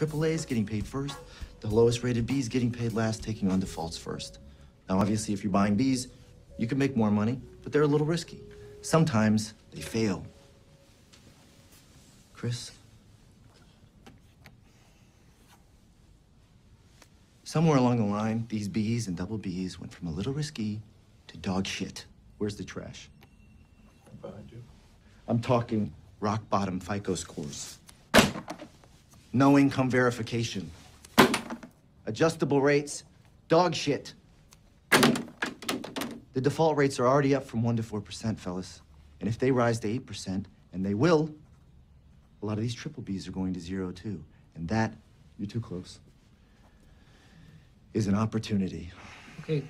triple A's getting paid first, the lowest rated B's getting paid last, taking on defaults first. Now, obviously, if you're buying B's, you can make more money, but they're a little risky. Sometimes they fail. Chris? Somewhere along the line, these B's and double B's went from a little risky to dog shit. Where's the trash? Behind you. I'm talking rock bottom FICO scores. No income verification. Adjustable rates, dog shit. The default rates are already up from 1% to 4%, fellas. And if they rise to 8%, and they will, a lot of these triple Bs are going to zero too. And that, you're too close, is an opportunity. Okay,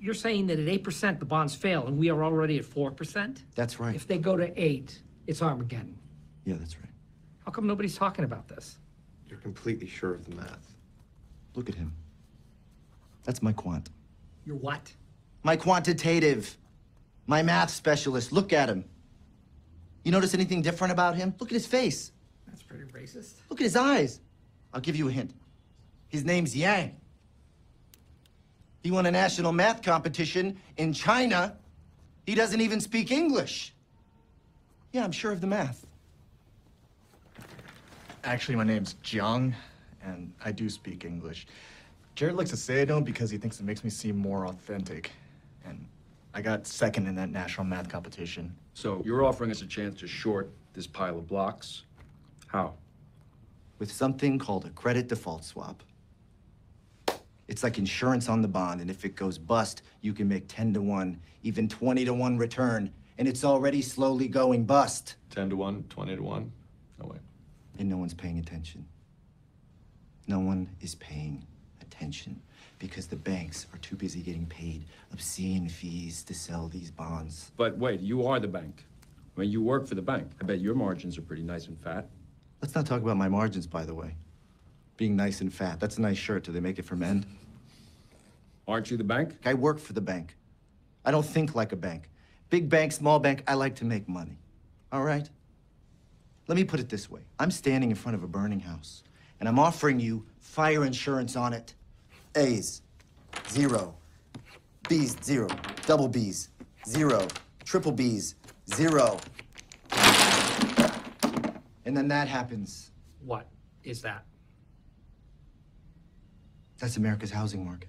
you're saying that at eight percent, the bonds fail, and we are already at four percent? That's right. If they go to eight, it's Armageddon. Yeah, that's right. How come nobody's talking about this? You're completely sure of the math. Look at him. That's my quant. You're what? My quantitative. My math specialist. Look at him. You notice anything different about him? Look at his face. That's pretty racist. Look at his eyes. I'll give you a hint. His name's Yang. He won a national math competition in China. He doesn't even speak English. Yeah, I'm sure of the math. Actually, my name's Jiang, and I do speak English. Jared likes to say I don't because he thinks it makes me seem more authentic. And I got second in that national math competition. So you're offering us a chance to short this pile of blocks? How? With something called a credit default swap. It's like insurance on the bond, and if it goes bust, you can make 10 to 1, even 20 to 1 return, and it's already slowly going bust. 10 to 1, 20 to 1? No way. And no one's paying attention. No one is paying attention because the banks are too busy getting paid obscene fees to sell these bonds. But wait, you are the bank. I mean, you work for the bank. I bet your margins are pretty nice and fat. Let's not talk about my margins, by the way. Being nice and fat. That's a nice shirt. Do they make it for men? Aren't you the bank? I work for the bank. I don't think like a bank. Big bank, small bank, I like to make money. All right? Let me put it this way I'm standing in front of a burning house, and I'm offering you fire insurance on it. A's, zero. B's, zero. Double B's, zero. Triple B's, zero. And then that happens. What is that? That's America's housing market.